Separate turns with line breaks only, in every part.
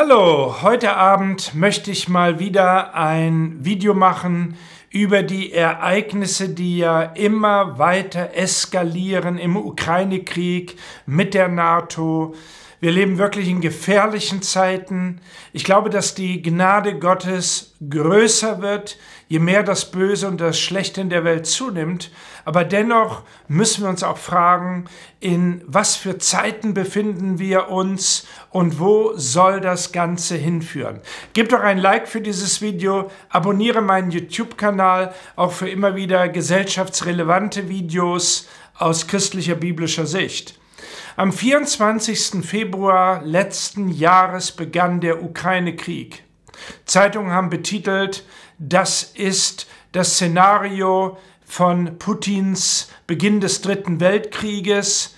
Hallo, heute Abend möchte ich mal wieder ein Video machen über die Ereignisse, die ja immer weiter eskalieren im Ukraine-Krieg mit der NATO. Wir leben wirklich in gefährlichen Zeiten. Ich glaube, dass die Gnade Gottes größer wird, je mehr das Böse und das Schlechte in der Welt zunimmt. Aber dennoch müssen wir uns auch fragen, in was für Zeiten befinden wir uns und wo soll das Ganze hinführen. Gib doch ein Like für dieses Video, abonniere meinen YouTube-Kanal, auch für immer wieder gesellschaftsrelevante Videos aus christlicher biblischer Sicht. Am 24. Februar letzten Jahres begann der Ukraine-Krieg. Zeitungen haben betitelt, das ist das Szenario von Putins Beginn des Dritten Weltkrieges.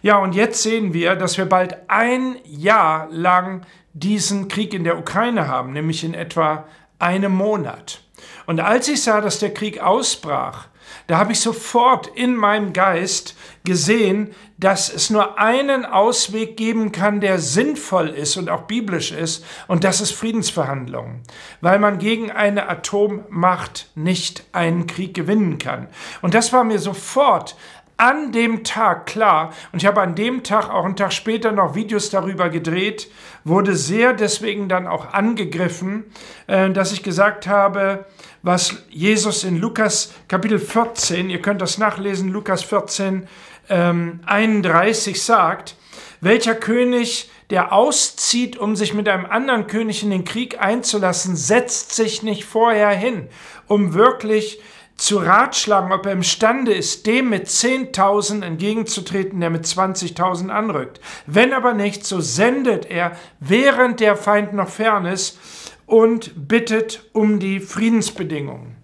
Ja, und jetzt sehen wir, dass wir bald ein Jahr lang diesen Krieg in der Ukraine haben, nämlich in etwa einem Monat. Und als ich sah, dass der Krieg ausbrach, da habe ich sofort in meinem Geist gesehen, dass es nur einen Ausweg geben kann, der sinnvoll ist und auch biblisch ist, und das ist Friedensverhandlungen, weil man gegen eine Atommacht nicht einen Krieg gewinnen kann. Und das war mir sofort an dem Tag klar, und ich habe an dem Tag, auch einen Tag später noch Videos darüber gedreht, wurde sehr deswegen dann auch angegriffen, äh, dass ich gesagt habe, was Jesus in Lukas Kapitel 14, ihr könnt das nachlesen, Lukas 14, ähm, 31 sagt, welcher König, der auszieht, um sich mit einem anderen König in den Krieg einzulassen, setzt sich nicht vorher hin, um wirklich zu ratschlagen, ob er imstande ist, dem mit 10.000 entgegenzutreten, der mit 20.000 anrückt. Wenn aber nicht, so sendet er, während der Feind noch fern ist, und bittet um die Friedensbedingungen.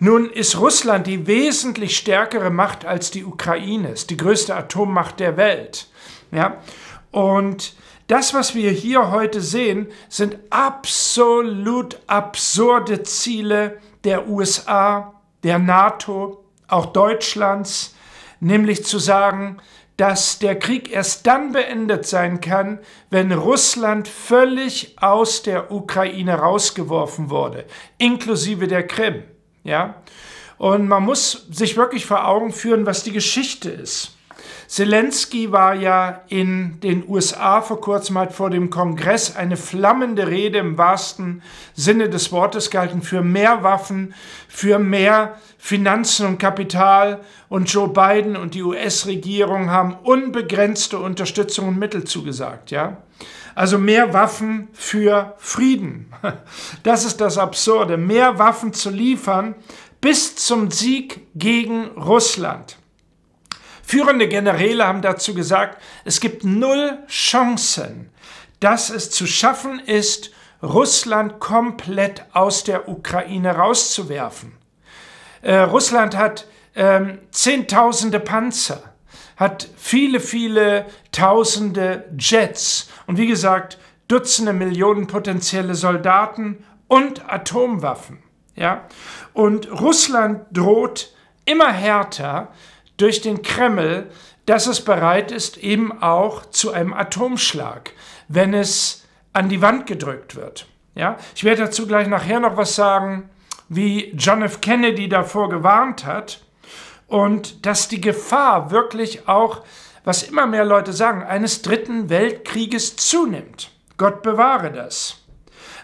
Nun ist Russland die wesentlich stärkere Macht als die Ukraine, ist die größte Atommacht der Welt. Ja? Und das, was wir hier heute sehen, sind absolut absurde Ziele der USA, der NATO, auch Deutschlands, nämlich zu sagen, dass der Krieg erst dann beendet sein kann, wenn Russland völlig aus der Ukraine rausgeworfen wurde, inklusive der Krim. Ja? Und man muss sich wirklich vor Augen führen, was die Geschichte ist. Zelensky war ja in den USA vor kurzem halt vor dem Kongress eine flammende Rede im wahrsten Sinne des Wortes gehalten für mehr Waffen, für mehr Finanzen und Kapital und Joe Biden und die US-Regierung haben unbegrenzte Unterstützung und Mittel zugesagt, ja? Also mehr Waffen für Frieden. Das ist das Absurde. Mehr Waffen zu liefern bis zum Sieg gegen Russland. Führende Generäle haben dazu gesagt, es gibt null Chancen, dass es zu schaffen ist, Russland komplett aus der Ukraine rauszuwerfen. Äh, Russland hat ähm, Zehntausende Panzer, hat viele, viele Tausende Jets und wie gesagt Dutzende Millionen potenzielle Soldaten und Atomwaffen. Ja? Und Russland droht immer härter durch den Kreml, dass es bereit ist, eben auch zu einem Atomschlag, wenn es an die Wand gedrückt wird. Ja, ich werde dazu gleich nachher noch was sagen, wie John F. Kennedy davor gewarnt hat und dass die Gefahr wirklich auch, was immer mehr Leute sagen, eines dritten Weltkrieges zunimmt. Gott bewahre das.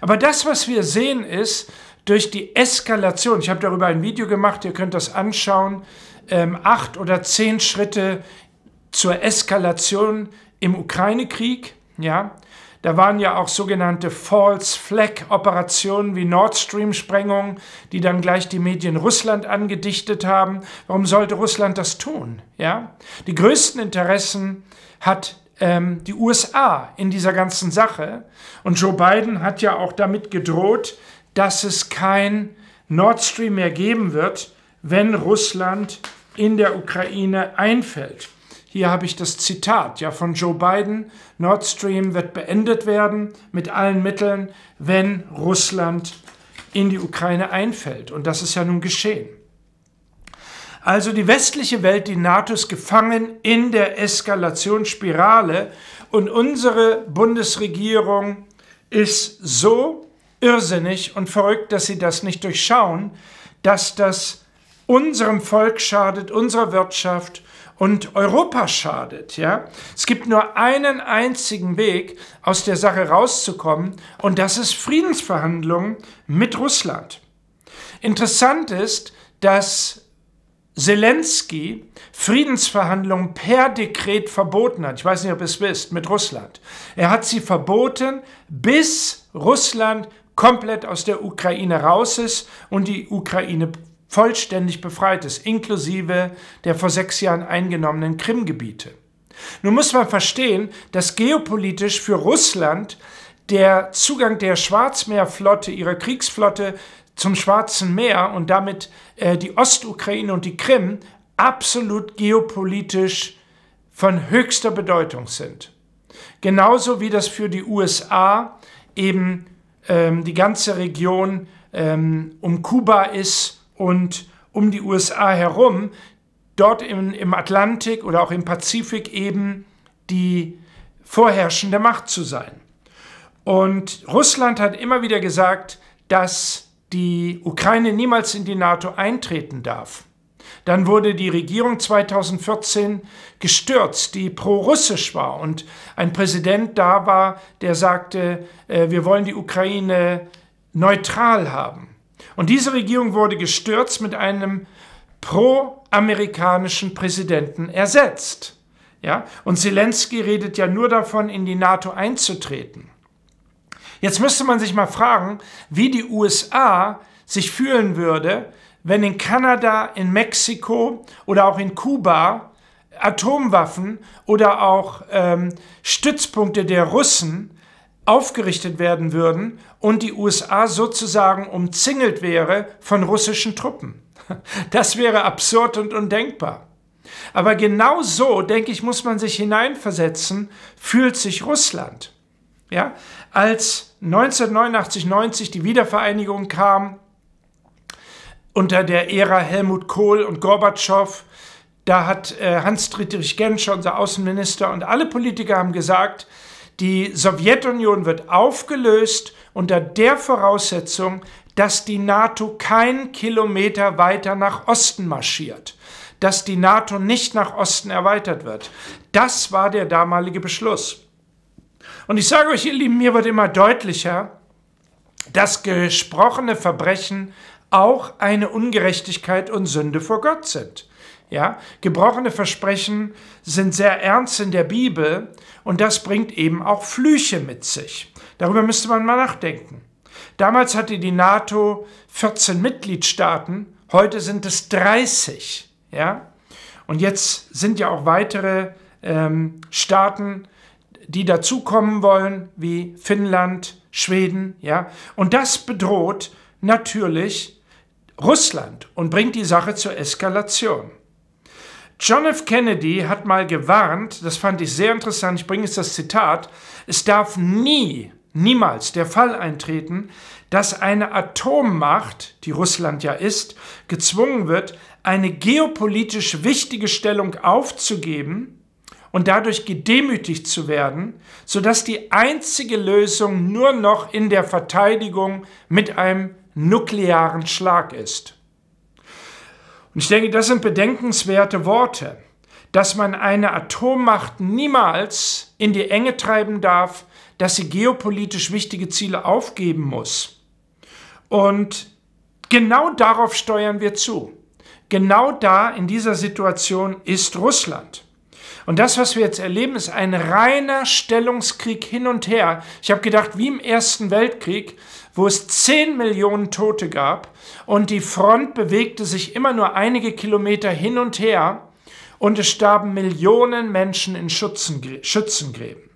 Aber das, was wir sehen, ist, durch die Eskalation, ich habe darüber ein Video gemacht, ihr könnt das anschauen, ähm, acht oder zehn Schritte zur Eskalation im Ukraine-Krieg. Ja, da waren ja auch sogenannte False Flag Operationen wie Nord Stream Sprengungen, die dann gleich die Medien Russland angedichtet haben. Warum sollte Russland das tun? Ja, die größten Interessen hat ähm, die USA in dieser ganzen Sache. Und Joe Biden hat ja auch damit gedroht, dass es kein Nord Stream mehr geben wird, wenn Russland in der Ukraine einfällt. Hier habe ich das Zitat ja von Joe Biden. Nord Stream wird beendet werden mit allen Mitteln, wenn Russland in die Ukraine einfällt. Und das ist ja nun geschehen. Also die westliche Welt, die NATO ist gefangen in der Eskalationsspirale und unsere Bundesregierung ist so irrsinnig und verrückt, dass sie das nicht durchschauen, dass das unserem Volk schadet, unserer Wirtschaft und Europa schadet. Ja? Es gibt nur einen einzigen Weg, aus der Sache rauszukommen, und das ist Friedensverhandlungen mit Russland. Interessant ist, dass Zelensky Friedensverhandlungen per Dekret verboten hat. Ich weiß nicht, ob ihr es wisst, mit Russland. Er hat sie verboten, bis Russland komplett aus der Ukraine raus ist und die Ukraine vollständig befreit ist, inklusive der vor sechs Jahren eingenommenen Krimgebiete. Nun muss man verstehen, dass geopolitisch für Russland der Zugang der Schwarzmeerflotte, ihrer Kriegsflotte zum Schwarzen Meer und damit äh, die Ostukraine und die Krim absolut geopolitisch von höchster Bedeutung sind. Genauso wie das für die USA eben ähm, die ganze Region ähm, um Kuba ist und um die USA herum, dort im, im Atlantik oder auch im Pazifik eben die vorherrschende Macht zu sein. Und Russland hat immer wieder gesagt, dass die Ukraine niemals in die NATO eintreten darf. Dann wurde die Regierung 2014 gestürzt, die pro-russisch war und ein Präsident da war, der sagte, äh, wir wollen die Ukraine neutral haben. Und diese Regierung wurde gestürzt mit einem pro-amerikanischen Präsidenten ersetzt. Ja? Und Zelensky redet ja nur davon, in die NATO einzutreten. Jetzt müsste man sich mal fragen, wie die USA sich fühlen würde, wenn in Kanada, in Mexiko oder auch in Kuba Atomwaffen oder auch ähm, Stützpunkte der Russen aufgerichtet werden würden und die USA sozusagen umzingelt wäre von russischen Truppen. Das wäre absurd und undenkbar. Aber genau so, denke ich, muss man sich hineinversetzen, fühlt sich Russland. Ja, als 1989, 90 die Wiedervereinigung kam, unter der Ära Helmut Kohl und Gorbatschow, da hat äh, Hans-Dietrich Genscher, unser Außenminister, und alle Politiker haben gesagt, die Sowjetunion wird aufgelöst unter der Voraussetzung, dass die NATO keinen Kilometer weiter nach Osten marschiert, dass die NATO nicht nach Osten erweitert wird. Das war der damalige Beschluss. Und ich sage euch, ihr Lieben, mir wird immer deutlicher, dass gesprochene Verbrechen auch eine Ungerechtigkeit und Sünde vor Gott sind. Ja, gebrochene Versprechen sind sehr ernst in der Bibel und das bringt eben auch Flüche mit sich. Darüber müsste man mal nachdenken. Damals hatte die NATO 14 Mitgliedstaaten, heute sind es 30. Ja? Und jetzt sind ja auch weitere ähm, Staaten, die dazukommen wollen, wie Finnland, Schweden. Ja? Und das bedroht natürlich Russland und bringt die Sache zur Eskalation. John F. Kennedy hat mal gewarnt, das fand ich sehr interessant, ich bringe jetzt das Zitat, es darf nie, niemals der Fall eintreten, dass eine Atommacht, die Russland ja ist, gezwungen wird, eine geopolitisch wichtige Stellung aufzugeben und dadurch gedemütigt zu werden, sodass die einzige Lösung nur noch in der Verteidigung mit einem nuklearen Schlag ist. Und ich denke, das sind bedenkenswerte Worte, dass man eine Atommacht niemals in die Enge treiben darf, dass sie geopolitisch wichtige Ziele aufgeben muss. Und genau darauf steuern wir zu. Genau da in dieser Situation ist Russland. Und das, was wir jetzt erleben, ist ein reiner Stellungskrieg hin und her. Ich habe gedacht, wie im Ersten Weltkrieg, wo es 10 Millionen Tote gab und die Front bewegte sich immer nur einige Kilometer hin und her und es starben Millionen Menschen in Schützengräben.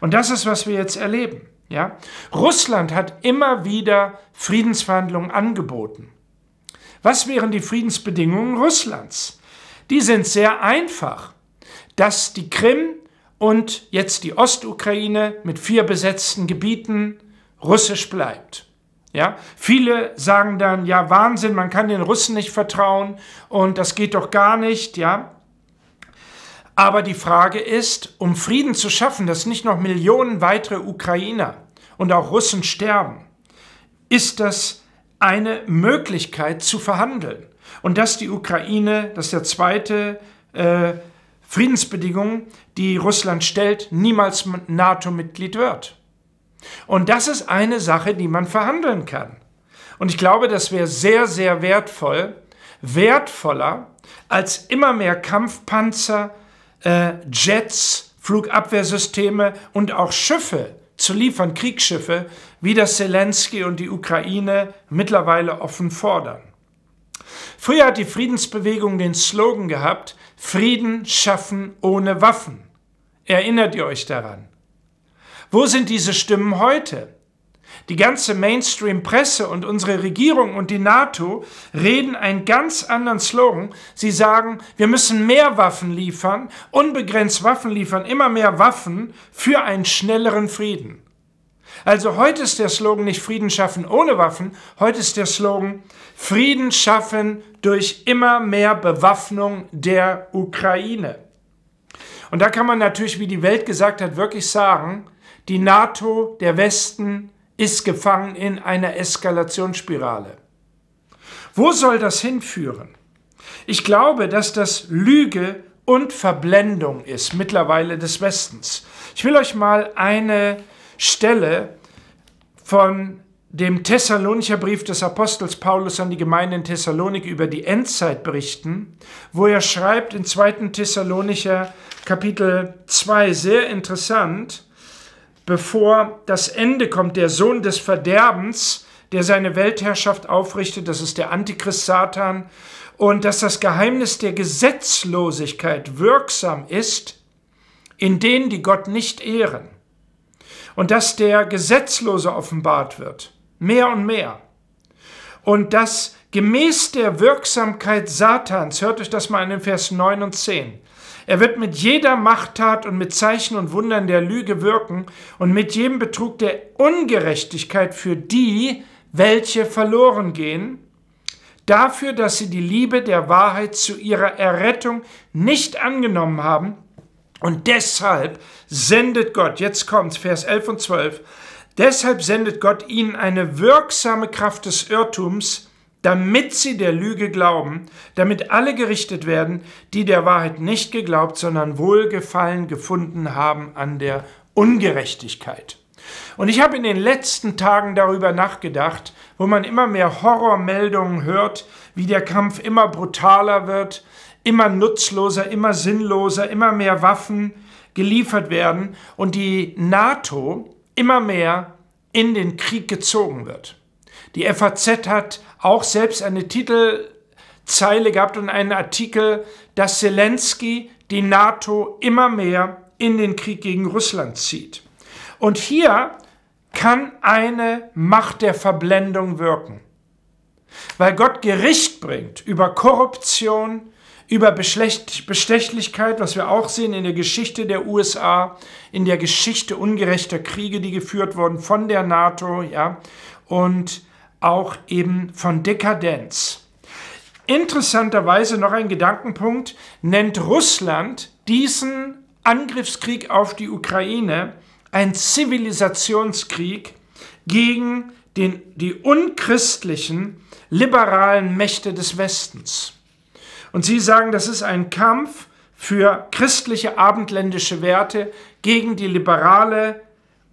Und das ist, was wir jetzt erleben. Ja? Russland hat immer wieder Friedensverhandlungen angeboten. Was wären die Friedensbedingungen Russlands? Die sind sehr einfach. Dass die Krim und jetzt die Ostukraine mit vier besetzten Gebieten russisch bleibt. Ja, viele sagen dann, ja, Wahnsinn, man kann den Russen nicht vertrauen und das geht doch gar nicht, ja. Aber die Frage ist, um Frieden zu schaffen, dass nicht noch Millionen weitere Ukrainer und auch Russen sterben, ist das eine Möglichkeit zu verhandeln. Und dass die Ukraine, das ist der zweite äh, Friedensbedingung, die Russland stellt, niemals NATO-Mitglied wird. Und das ist eine Sache, die man verhandeln kann. Und ich glaube, das wäre sehr, sehr wertvoll, wertvoller als immer mehr Kampfpanzer, äh, Jets, Flugabwehrsysteme und auch Schiffe zu liefern, Kriegsschiffe, wie das Zelensky und die Ukraine mittlerweile offen fordern. Früher hat die Friedensbewegung den Slogan gehabt, Frieden schaffen ohne Waffen. Erinnert ihr euch daran? Wo sind diese Stimmen heute? Die ganze Mainstream-Presse und unsere Regierung und die NATO reden einen ganz anderen Slogan. Sie sagen, wir müssen mehr Waffen liefern, unbegrenzt Waffen liefern, immer mehr Waffen für einen schnelleren Frieden. Also heute ist der Slogan nicht Frieden schaffen ohne Waffen, heute ist der Slogan Frieden schaffen durch immer mehr Bewaffnung der Ukraine. Und da kann man natürlich, wie die Welt gesagt hat, wirklich sagen, die NATO, der Westen ist gefangen in einer Eskalationsspirale. Wo soll das hinführen? Ich glaube, dass das Lüge und Verblendung ist mittlerweile des Westens. Ich will euch mal eine Stelle von dem Thessalonicher Brief des Apostels Paulus an die Gemeinde in Thessalonik über die Endzeit berichten, wo er schreibt in 2. Thessalonicher Kapitel 2 sehr interessant, bevor das Ende kommt, der Sohn des Verderbens, der seine Weltherrschaft aufrichtet, das ist der Antichrist Satan, und dass das Geheimnis der Gesetzlosigkeit wirksam ist, in denen die Gott nicht ehren, und dass der Gesetzlose offenbart wird, mehr und mehr, und dass gemäß der Wirksamkeit Satans, hört euch das mal in den Vers 9 und 10, er wird mit jeder Machttat und mit Zeichen und Wundern der Lüge wirken und mit jedem Betrug der Ungerechtigkeit für die, welche verloren gehen, dafür, dass sie die Liebe der Wahrheit zu ihrer Errettung nicht angenommen haben. Und deshalb sendet Gott, jetzt kommt Vers 11 und 12, deshalb sendet Gott ihnen eine wirksame Kraft des Irrtums, damit sie der Lüge glauben, damit alle gerichtet werden, die der Wahrheit nicht geglaubt, sondern Wohlgefallen gefunden haben an der Ungerechtigkeit. Und ich habe in den letzten Tagen darüber nachgedacht, wo man immer mehr Horrormeldungen hört, wie der Kampf immer brutaler wird, immer nutzloser, immer sinnloser, immer mehr Waffen geliefert werden und die NATO immer mehr in den Krieg gezogen wird. Die FAZ hat auch selbst eine Titelzeile gehabt und einen Artikel, dass Zelensky die NATO immer mehr in den Krieg gegen Russland zieht. Und hier kann eine Macht der Verblendung wirken. Weil Gott Gericht bringt über Korruption, über Bestechlichkeit, was wir auch sehen in der Geschichte der USA, in der Geschichte ungerechter Kriege, die geführt wurden von der NATO, ja, und auch eben von Dekadenz. Interessanterweise noch ein Gedankenpunkt, nennt Russland diesen Angriffskrieg auf die Ukraine ein Zivilisationskrieg gegen den, die unchristlichen, liberalen Mächte des Westens. Und sie sagen, das ist ein Kampf für christliche abendländische Werte gegen die liberale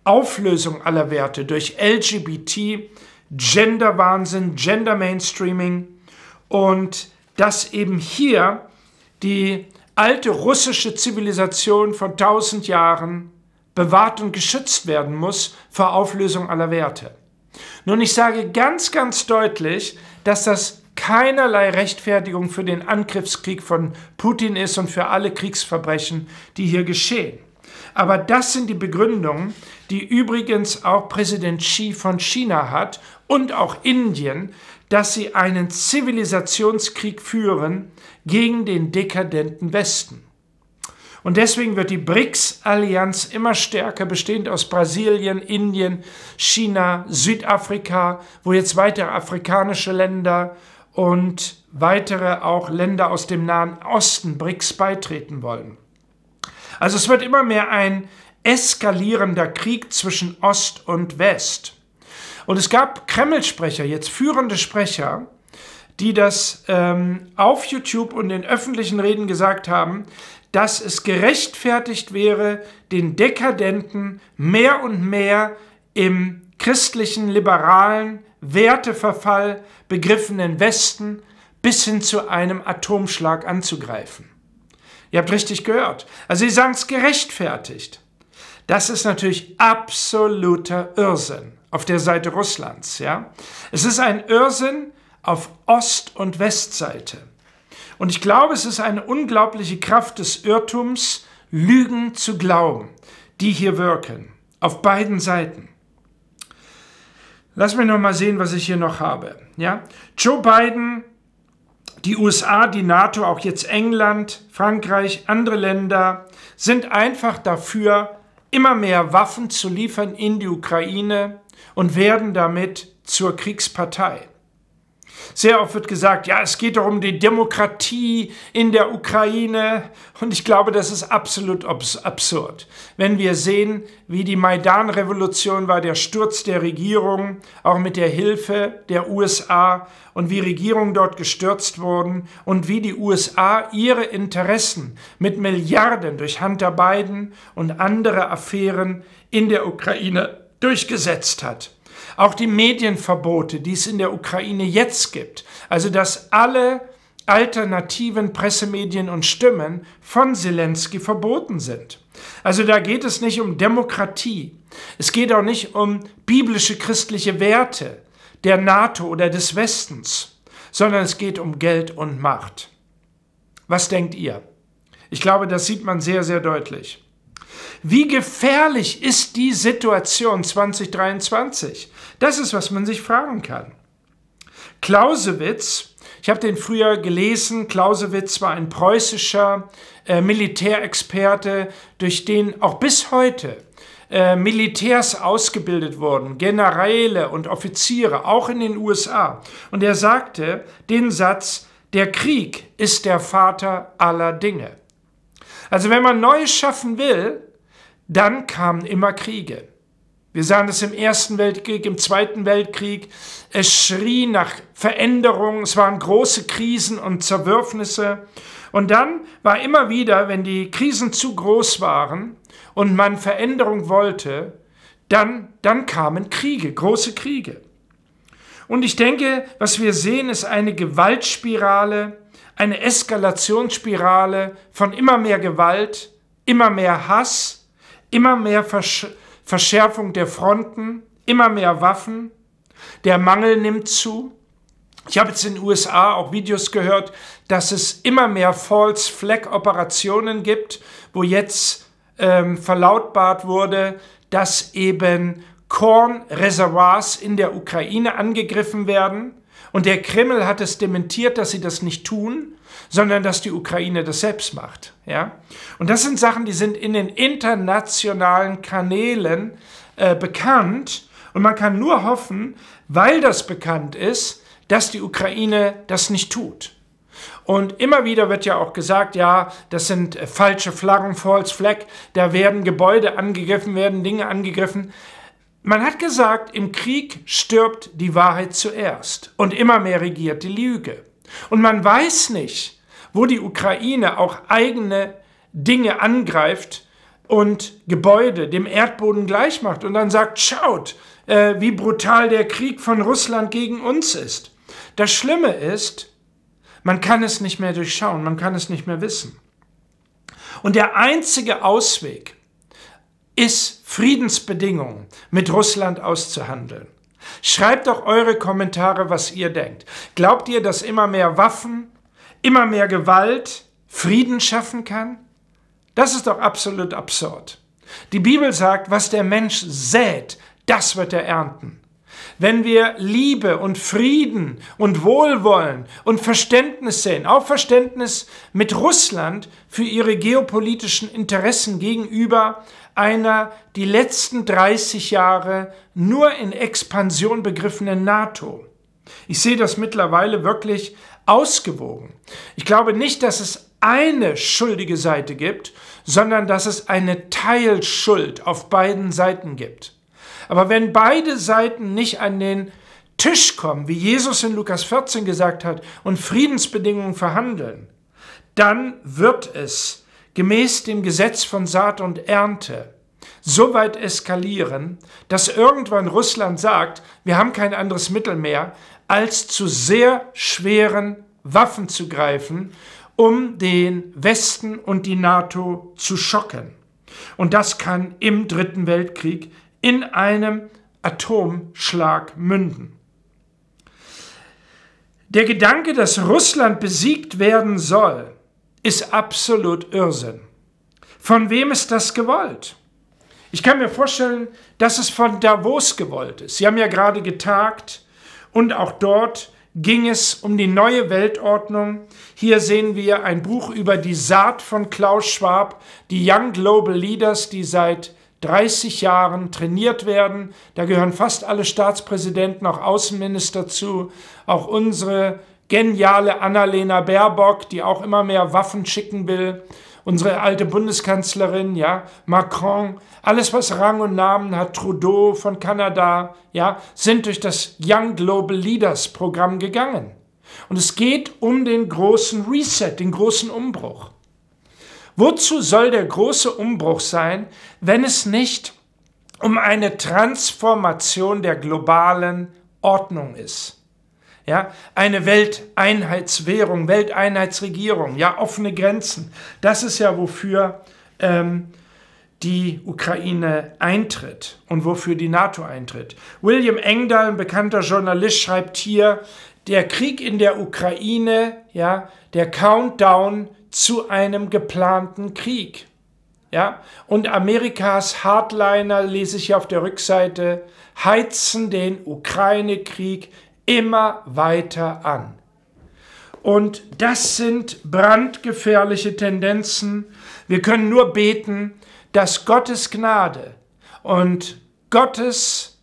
Auflösung aller Werte durch LGBT, Gender-Wahnsinn, Gender-Mainstreaming und dass eben hier die alte russische Zivilisation von tausend Jahren bewahrt und geschützt werden muss vor Auflösung aller Werte. Nun, ich sage ganz, ganz deutlich, dass das keinerlei Rechtfertigung für den Angriffskrieg von Putin ist und für alle Kriegsverbrechen, die hier geschehen. Aber das sind die Begründungen, die übrigens auch Präsident Xi von China hat und auch Indien, dass sie einen Zivilisationskrieg führen gegen den dekadenten Westen. Und deswegen wird die BRICS-Allianz immer stärker, bestehend aus Brasilien, Indien, China, Südafrika, wo jetzt weitere afrikanische Länder und weitere auch Länder aus dem Nahen Osten BRICS beitreten wollen. Also es wird immer mehr ein eskalierender Krieg zwischen Ost und West. Und es gab Kreml-Sprecher, jetzt führende Sprecher, die das ähm, auf YouTube und in öffentlichen Reden gesagt haben, dass es gerechtfertigt wäre, den Dekadenten mehr und mehr im christlichen, liberalen Werteverfall begriffenen Westen bis hin zu einem Atomschlag anzugreifen. Ihr habt richtig gehört. Also sie sagen es gerechtfertigt. Das ist natürlich absoluter Irrsinn auf der Seite Russlands. Ja? Es ist ein Irrsinn auf Ost- und Westseite. Und ich glaube, es ist eine unglaubliche Kraft des Irrtums, Lügen zu glauben, die hier wirken, auf beiden Seiten. Lass mich noch mal sehen, was ich hier noch habe. Ja? Joe Biden, die USA, die NATO, auch jetzt England, Frankreich, andere Länder sind einfach dafür, immer mehr Waffen zu liefern in die Ukraine und werden damit zur Kriegspartei. Sehr oft wird gesagt, ja, es geht doch um die Demokratie in der Ukraine. Und ich glaube, das ist absolut absurd. Wenn wir sehen, wie die Maidan-Revolution war, der Sturz der Regierung, auch mit der Hilfe der USA und wie Regierungen dort gestürzt wurden und wie die USA ihre Interessen mit Milliarden durch Hunter Biden und andere Affären in der Ukraine durchgesetzt hat. Auch die Medienverbote, die es in der Ukraine jetzt gibt, also dass alle alternativen Pressemedien und Stimmen von Zelensky verboten sind. Also da geht es nicht um Demokratie. Es geht auch nicht um biblische christliche Werte der NATO oder des Westens, sondern es geht um Geld und Macht. Was denkt ihr? Ich glaube, das sieht man sehr, sehr deutlich. Wie gefährlich ist die Situation 2023? Das ist, was man sich fragen kann. Clausewitz, ich habe den früher gelesen, Clausewitz war ein preußischer äh, Militärexperte, durch den auch bis heute äh, Militärs ausgebildet wurden, Generäle und Offiziere, auch in den USA. Und er sagte den Satz, der Krieg ist der Vater aller Dinge. Also wenn man Neues schaffen will, dann kamen immer Kriege. Wir sahen es im Ersten Weltkrieg, im Zweiten Weltkrieg. Es schrie nach Veränderung, es waren große Krisen und Zerwürfnisse. Und dann war immer wieder, wenn die Krisen zu groß waren und man Veränderung wollte, dann, dann kamen Kriege, große Kriege. Und ich denke, was wir sehen, ist eine Gewaltspirale, eine Eskalationsspirale von immer mehr Gewalt, immer mehr Hass, immer mehr Versch Verschärfung der Fronten, immer mehr Waffen, der Mangel nimmt zu. Ich habe jetzt in den USA auch Videos gehört, dass es immer mehr False Flag Operationen gibt, wo jetzt ähm, verlautbart wurde, dass eben Kornreservoirs in der Ukraine angegriffen werden. Und der Kreml hat es dementiert, dass sie das nicht tun sondern dass die Ukraine das selbst macht. Ja? Und das sind Sachen, die sind in den internationalen Kanälen äh, bekannt. Und man kann nur hoffen, weil das bekannt ist, dass die Ukraine das nicht tut. Und immer wieder wird ja auch gesagt, ja, das sind äh, falsche Flaggen, false flag, da werden Gebäude angegriffen, werden Dinge angegriffen. Man hat gesagt, im Krieg stirbt die Wahrheit zuerst und immer mehr regiert die Lüge. Und man weiß nicht, wo die Ukraine auch eigene Dinge angreift und Gebäude dem Erdboden gleichmacht und dann sagt, schaut, äh, wie brutal der Krieg von Russland gegen uns ist. Das Schlimme ist, man kann es nicht mehr durchschauen, man kann es nicht mehr wissen. Und der einzige Ausweg ist, Friedensbedingungen mit Russland auszuhandeln. Schreibt doch eure Kommentare, was ihr denkt. Glaubt ihr, dass immer mehr Waffen, immer mehr Gewalt Frieden schaffen kann? Das ist doch absolut absurd. Die Bibel sagt, was der Mensch sät, das wird er ernten. Wenn wir Liebe und Frieden und Wohlwollen und Verständnis sehen, auch Verständnis mit Russland für ihre geopolitischen Interessen gegenüber einer die letzten 30 Jahre nur in Expansion begriffenen NATO. Ich sehe das mittlerweile wirklich ausgewogen. Ich glaube nicht, dass es eine schuldige Seite gibt, sondern dass es eine Teilschuld auf beiden Seiten gibt. Aber wenn beide Seiten nicht an den Tisch kommen, wie Jesus in Lukas 14 gesagt hat, und Friedensbedingungen verhandeln, dann wird es gemäß dem Gesetz von Saat und Ernte so weit eskalieren, dass irgendwann Russland sagt, wir haben kein anderes Mittel mehr, als zu sehr schweren Waffen zu greifen, um den Westen und die NATO zu schocken. Und das kann im Dritten Weltkrieg in einem Atomschlag münden. Der Gedanke, dass Russland besiegt werden soll, ist absolut Irrsinn. Von wem ist das gewollt? Ich kann mir vorstellen, dass es von Davos gewollt ist. Sie haben ja gerade getagt und auch dort ging es um die neue Weltordnung. Hier sehen wir ein Buch über die Saat von Klaus Schwab, die Young Global Leaders, die seit 30 Jahren trainiert werden. Da gehören fast alle Staatspräsidenten, auch Außenminister zu, auch unsere geniale Annalena Baerbock, die auch immer mehr Waffen schicken will, unsere alte Bundeskanzlerin, ja, Macron, alles was Rang und Namen hat, Trudeau von Kanada, ja, sind durch das Young Global Leaders Programm gegangen. Und es geht um den großen Reset, den großen Umbruch. Wozu soll der große Umbruch sein, wenn es nicht um eine Transformation der globalen Ordnung ist? ja, eine Welteinheitswährung, Welteinheitsregierung, ja, offene Grenzen. Das ist ja, wofür ähm, die Ukraine eintritt und wofür die NATO eintritt. William Engdahl, ein bekannter Journalist, schreibt hier, der Krieg in der Ukraine, ja, der Countdown zu einem geplanten Krieg. Ja, und Amerikas Hardliner, lese ich auf der Rückseite, heizen den Ukraine-Krieg immer weiter an. Und das sind brandgefährliche Tendenzen. Wir können nur beten, dass Gottes Gnade und Gottes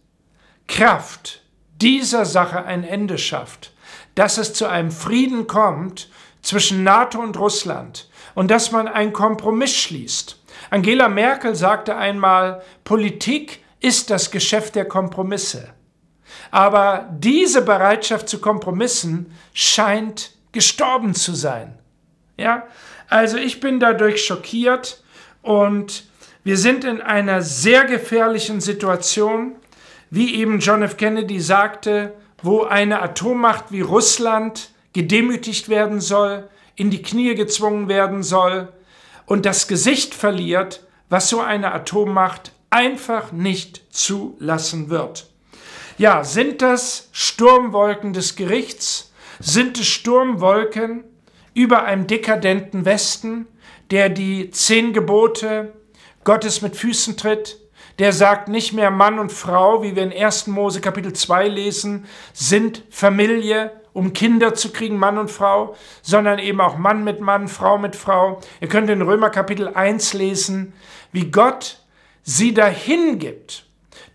Kraft dieser Sache ein Ende schafft, dass es zu einem Frieden kommt zwischen NATO und Russland und dass man einen Kompromiss schließt. Angela Merkel sagte einmal, Politik ist das Geschäft der Kompromisse. Aber diese Bereitschaft zu Kompromissen scheint gestorben zu sein. Ja, also ich bin dadurch schockiert und wir sind in einer sehr gefährlichen Situation, wie eben John F. Kennedy sagte, wo eine Atommacht wie Russland gedemütigt werden soll, in die Knie gezwungen werden soll und das Gesicht verliert, was so eine Atommacht einfach nicht zulassen wird. Ja, sind das Sturmwolken des Gerichts? Sind es Sturmwolken über einem dekadenten Westen, der die zehn Gebote Gottes mit Füßen tritt, der sagt nicht mehr Mann und Frau, wie wir in 1. Mose Kapitel 2 lesen, sind Familie, um Kinder zu kriegen, Mann und Frau, sondern eben auch Mann mit Mann, Frau mit Frau. Ihr könnt in Römer Kapitel 1 lesen, wie Gott sie dahin gibt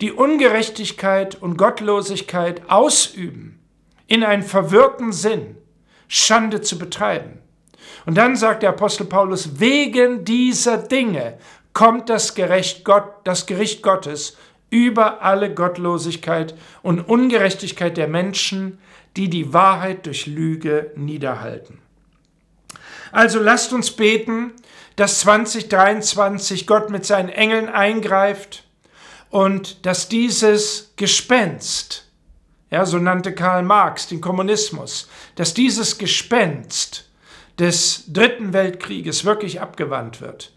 die Ungerechtigkeit und Gottlosigkeit ausüben, in einen verwirrten Sinn, Schande zu betreiben. Und dann sagt der Apostel Paulus, wegen dieser Dinge kommt das, Gerecht Gott, das Gericht Gottes über alle Gottlosigkeit und Ungerechtigkeit der Menschen, die die Wahrheit durch Lüge niederhalten. Also lasst uns beten, dass 2023 Gott mit seinen Engeln eingreift und dass dieses Gespenst, ja, so nannte Karl Marx den Kommunismus, dass dieses Gespenst des Dritten Weltkrieges wirklich abgewandt wird,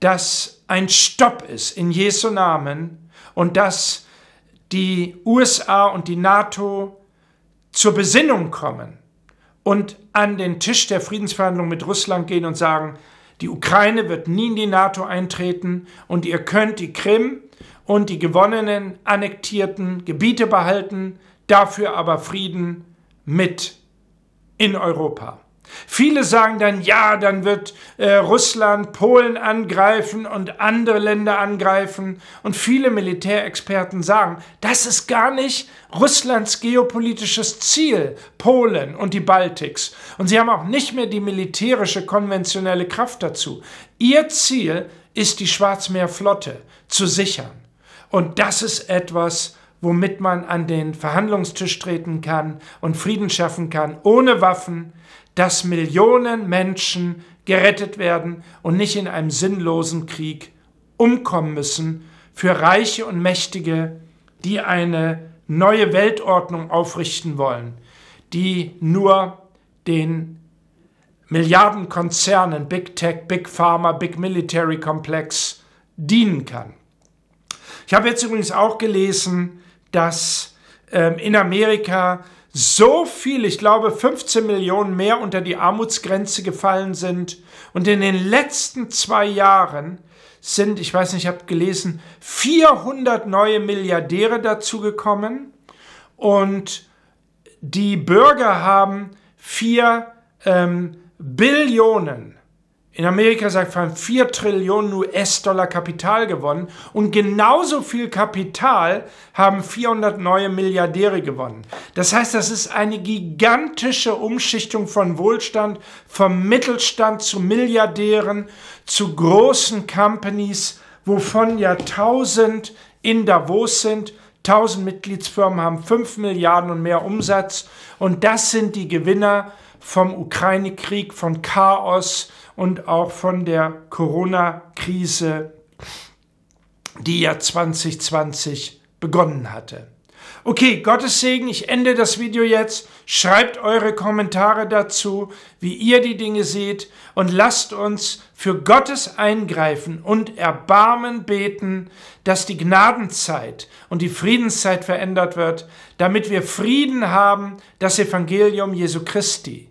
dass ein Stopp ist in Jesu Namen und dass die USA und die NATO zur Besinnung kommen und an den Tisch der Friedensverhandlungen mit Russland gehen und sagen, die Ukraine wird nie in die NATO eintreten und ihr könnt die Krim und die gewonnenen, annektierten Gebiete behalten, dafür aber Frieden mit in Europa. Viele sagen dann, ja, dann wird äh, Russland Polen angreifen und andere Länder angreifen. Und viele Militärexperten sagen, das ist gar nicht Russlands geopolitisches Ziel, Polen und die Baltics. Und sie haben auch nicht mehr die militärische konventionelle Kraft dazu. Ihr Ziel ist die Schwarzmeerflotte zu sichern. Und das ist etwas, womit man an den Verhandlungstisch treten kann und Frieden schaffen kann, ohne Waffen, dass Millionen Menschen gerettet werden und nicht in einem sinnlosen Krieg umkommen müssen für Reiche und Mächtige, die eine neue Weltordnung aufrichten wollen, die nur den Milliardenkonzernen, Big Tech, Big Pharma, Big Military Complex dienen kann. Ich habe jetzt übrigens auch gelesen, dass ähm, in Amerika so viel, ich glaube 15 Millionen mehr unter die Armutsgrenze gefallen sind. Und in den letzten zwei Jahren sind, ich weiß nicht, ich habe gelesen, 400 neue Milliardäre dazugekommen. Und die Bürger haben vier ähm, Billionen in Amerika sagt man 4 Trillionen US-Dollar Kapital gewonnen und genauso viel Kapital haben 400 neue Milliardäre gewonnen. Das heißt, das ist eine gigantische Umschichtung von Wohlstand, vom Mittelstand zu Milliardären, zu großen Companies, wovon ja 1000 in Davos sind. 1000 Mitgliedsfirmen haben 5 Milliarden und mehr Umsatz und das sind die Gewinner vom Ukraine-Krieg, von Chaos, und auch von der Corona-Krise, die ja 2020 begonnen hatte. Okay, Gottes Segen, ich ende das Video jetzt. Schreibt eure Kommentare dazu, wie ihr die Dinge seht und lasst uns für Gottes Eingreifen und Erbarmen beten, dass die Gnadenzeit und die Friedenszeit verändert wird, damit wir Frieden haben, das Evangelium Jesu Christi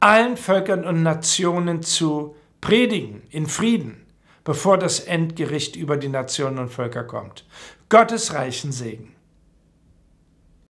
allen Völkern und Nationen zu predigen in Frieden, bevor das Endgericht über die Nationen und Völker kommt. Gottes reichen Segen.